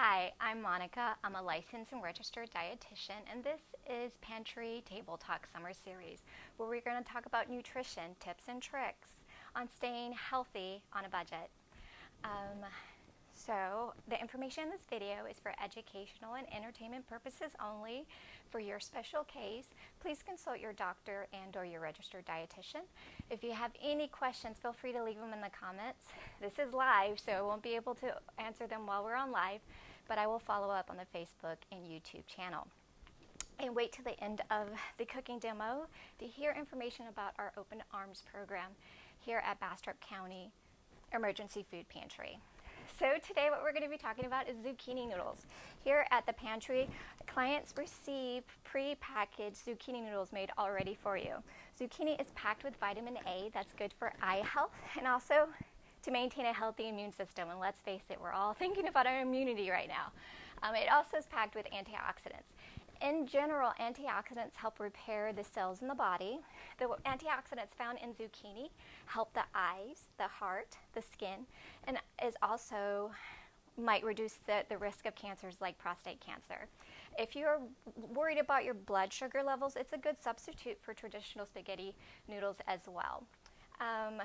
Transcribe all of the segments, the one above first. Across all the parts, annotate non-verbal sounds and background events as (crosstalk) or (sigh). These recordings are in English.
Hi, I'm Monica. I'm a licensed and registered dietitian, and this is Pantry Table Talk Summer Series, where we're going to talk about nutrition tips and tricks on staying healthy on a budget. Um, so, the information in this video is for educational and entertainment purposes only. For your special case, please consult your doctor and or your registered dietitian. If you have any questions, feel free to leave them in the comments. This is live, so I won't be able to answer them while we're on live, but I will follow up on the Facebook and YouTube channel. And wait to the end of the cooking demo to hear information about our Open Arms program here at Bastrop County Emergency Food Pantry. So today what we're going to be talking about is zucchini noodles. Here at the pantry, clients receive pre-packaged zucchini noodles made already for you. Zucchini is packed with vitamin A that's good for eye health and also to maintain a healthy immune system. And let's face it, we're all (laughs) thinking about our immunity right now. Um, it also is packed with antioxidants. In general, antioxidants help repair the cells in the body. The antioxidants found in zucchini help the eyes, the heart, the skin, and is also might reduce the, the risk of cancers like prostate cancer. If you're worried about your blood sugar levels, it's a good substitute for traditional spaghetti noodles as well. Um,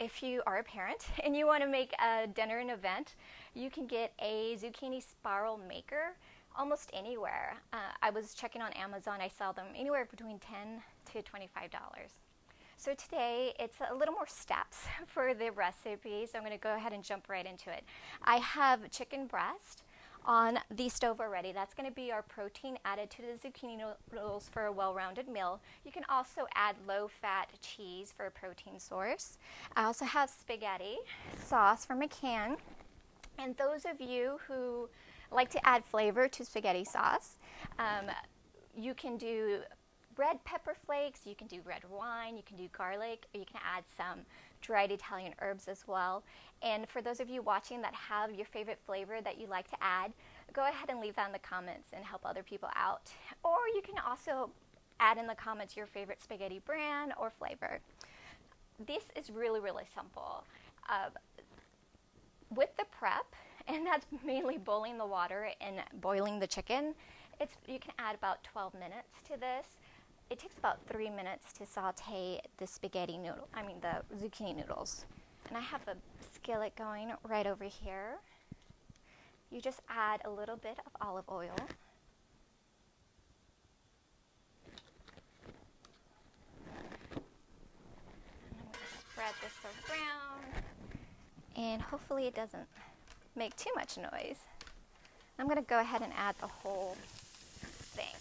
if you are a parent (laughs) and you want to make a dinner an event, you can get a zucchini spiral maker almost anywhere. Uh, I was checking on Amazon, I saw them anywhere between 10 to $25. So today it's a little more steps (laughs) for the recipe, so I'm going to go ahead and jump right into it. I have chicken breast on the stove already. That's going to be our protein added to the zucchini noodles for a well-rounded meal. You can also add low-fat cheese for a protein source. I also have spaghetti sauce from a can. And those of you who like to add flavor to spaghetti sauce. Um, you can do red pepper flakes, you can do red wine, you can do garlic, or you can add some dried Italian herbs as well. And for those of you watching that have your favorite flavor that you like to add, go ahead and leave that in the comments and help other people out. Or you can also add in the comments your favorite spaghetti brand or flavor. This is really, really simple. Uh, with the prep, (laughs) and that's mainly boiling the water and boiling the chicken. It's, you can add about 12 minutes to this. It takes about three minutes to saute the spaghetti noodle, I mean the zucchini noodles. And I have a skillet going right over here. You just add a little bit of olive oil. I'm going to spread this around and hopefully it doesn't make too much noise. I'm going to go ahead and add the whole thing.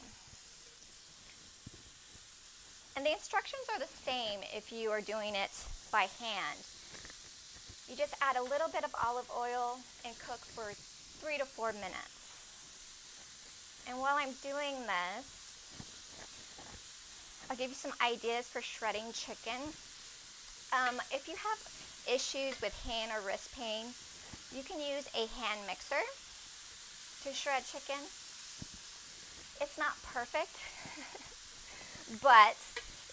And the instructions are the same if you are doing it by hand. You just add a little bit of olive oil and cook for three to four minutes. And while I'm doing this, I'll give you some ideas for shredding chicken. Um, if you have issues with hand or wrist pain, you can use a hand mixer to shred chicken. It's not perfect, (laughs) but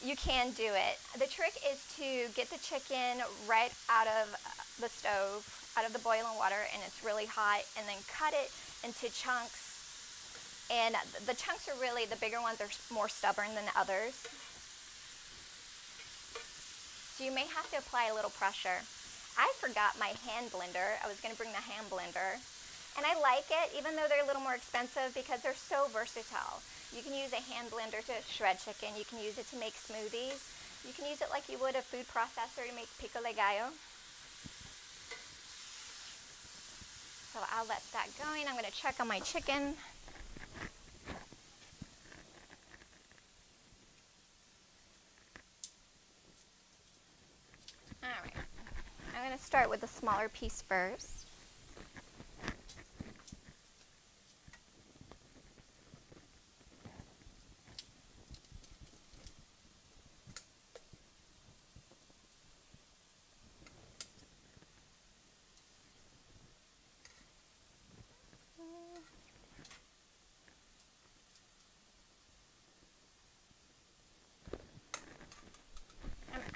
you can do it. The trick is to get the chicken right out of the stove, out of the boiling water, and it's really hot, and then cut it into chunks. And the chunks are really, the bigger ones are more stubborn than the others. So you may have to apply a little pressure. I forgot my hand blender. I was going to bring the hand blender. And I like it, even though they're a little more expensive, because they're so versatile. You can use a hand blender to shred chicken. You can use it to make smoothies. You can use it like you would a food processor to make pico de gallo. So I'll let that going. I'm going to check on my chicken. All right. I'm going to start with a smaller piece first.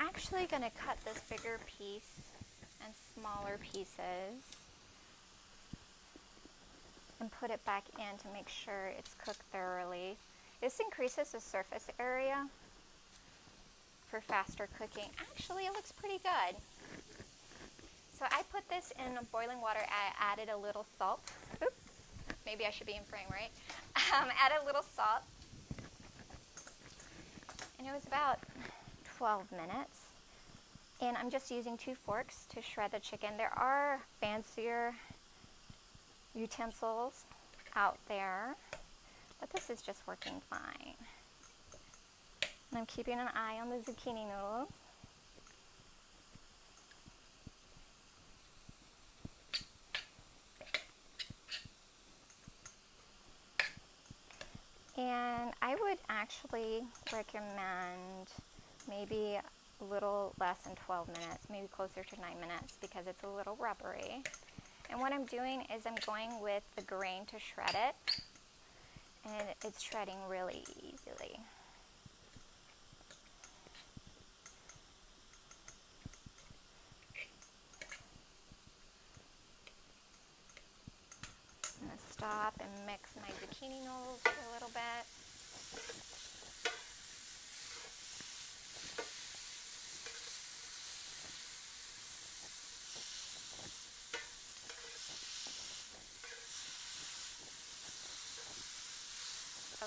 I'm actually going to cut this bigger piece and smaller pieces. and put it back in to make sure it's cooked thoroughly. This increases the surface area for faster cooking. Actually, it looks pretty good. So I put this in boiling water. I added a little salt. Oop, maybe I should be in frame, right? (laughs) Um, added a little salt. And it was about 12 minutes. And I'm just using two forks to shred the chicken. There are fancier utensils out there, but this is just working fine. And I'm keeping an eye on the zucchini noodles. And I would actually recommend maybe a little less than 12 minutes, maybe closer to 9 minutes because it's a little rubbery. And what I'm doing is I'm going with the grain to shred it. And it's shredding really easily. I'm going to stop and mix my zucchini noodles a little bit.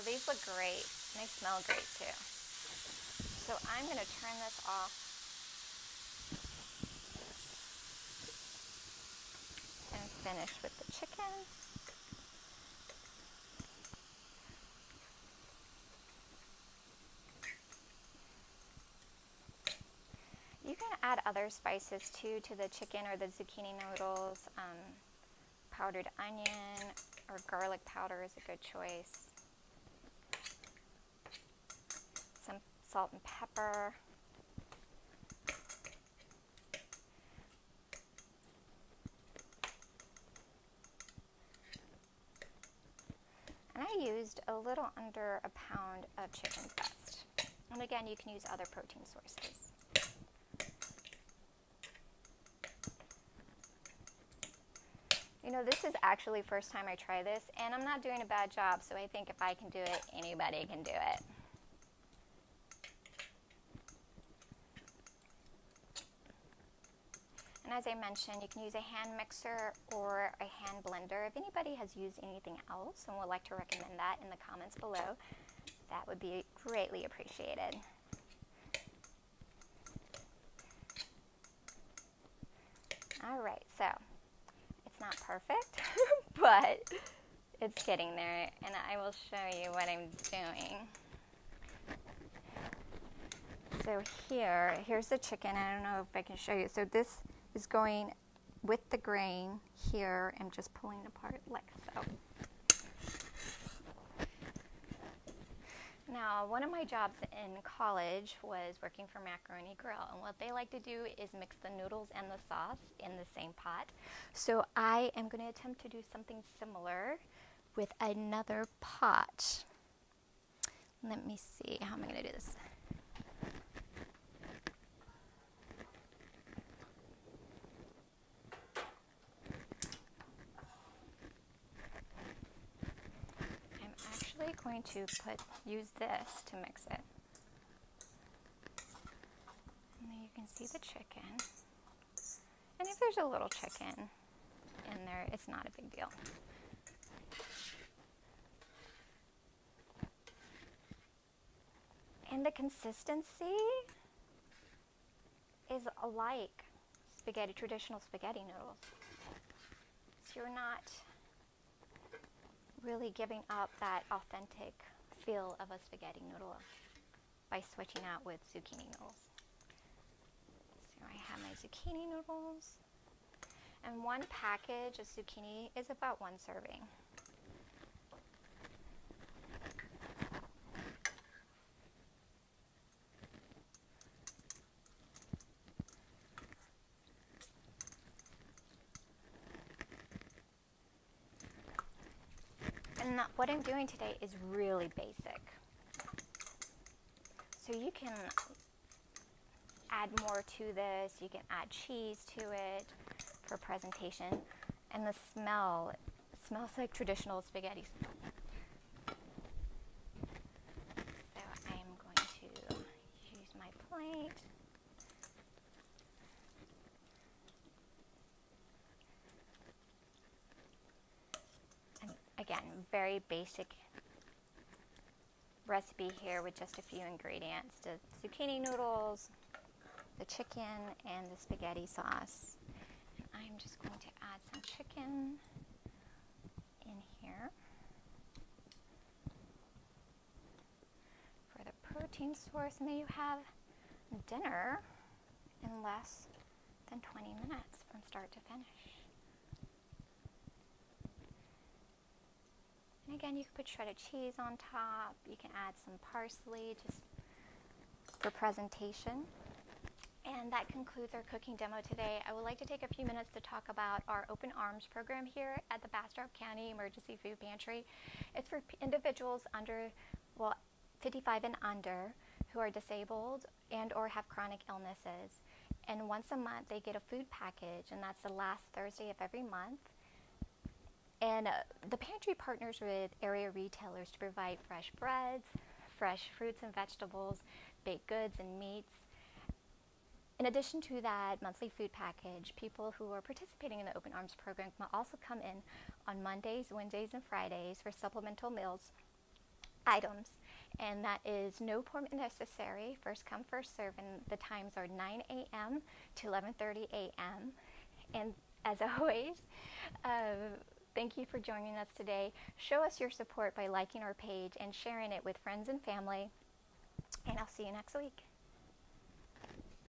These look great. And they smell great too. So I'm going to turn this off. And finish with the chicken. You can add other spices too to the chicken or the zucchini noodles. Um, powdered onion or garlic powder is a good choice. Salt and pepper. And I used a little under a pound of chicken breast. And again, you can use other protein sources. You know, this is actually first time I try this, and I'm not doing a bad job, so I think if I can do it, anybody can do it. And as I mentioned, you can use a hand mixer or a hand blender. If anybody has used anything else and would like to recommend that in the comments below, that would be greatly appreciated. All right, so it's not perfect, (laughs) but it's getting there, and I will show you what I'm doing. So here, here's the chicken. I don't know if I can show you. So this is going with the grain here and just pulling apart like so. Now, one of my jobs in college was working for Macaroni Grill, and what they like to do is mix the noodles and the sauce in the same pot. So I am going to attempt to do something similar with another pot. Let me see how am I going to do this. Going to put use this to mix it. And then you can see the chicken. And if there's a little chicken in there, it's not a big deal. And the consistency is like spaghetti, traditional spaghetti noodles. So you're not really giving up that authentic feel of a spaghetti noodle by switching out with zucchini noodles. So I have my zucchini noodles. And one package of zucchini is about one serving. And what I'm doing today is really basic. So you can add more to this. You can add cheese to it for presentation. And the smell smells like traditional spaghetti. So I'm going to use my plate. And again, very basic recipe here with just a few ingredients. The zucchini noodles, the chicken, and the spaghetti sauce. I'm just going to add some chicken in here. For the protein source, may you have dinner in less than 20 minutes from start to finish. And again, you can put shredded cheese on top. You can add some parsley just for presentation. And that concludes our cooking demo today. I would like to take a few minutes to talk about our Open Arms program here at the Bastrop County Emergency Food Pantry. It's for individuals under, well, 55 and under who are disabled and or have chronic illnesses. And once a month they get a food package and that's the last Thursday of every month. And uh, the pantry partners with area retailers to provide fresh breads, fresh fruits and vegetables, baked goods and meats. In addition to that monthly food package, people who are participating in the Open Arms program can also come in on Mondays, Wednesdays, and Fridays for supplemental meals items. And that is no appointment necessary, first come, first serve, and the times are 9 a.m. to 11.30 a.m. And as (laughs) always, uh, Thank you for joining us today. Show us your support by liking our page and sharing it with friends and family. And I'll see you next week.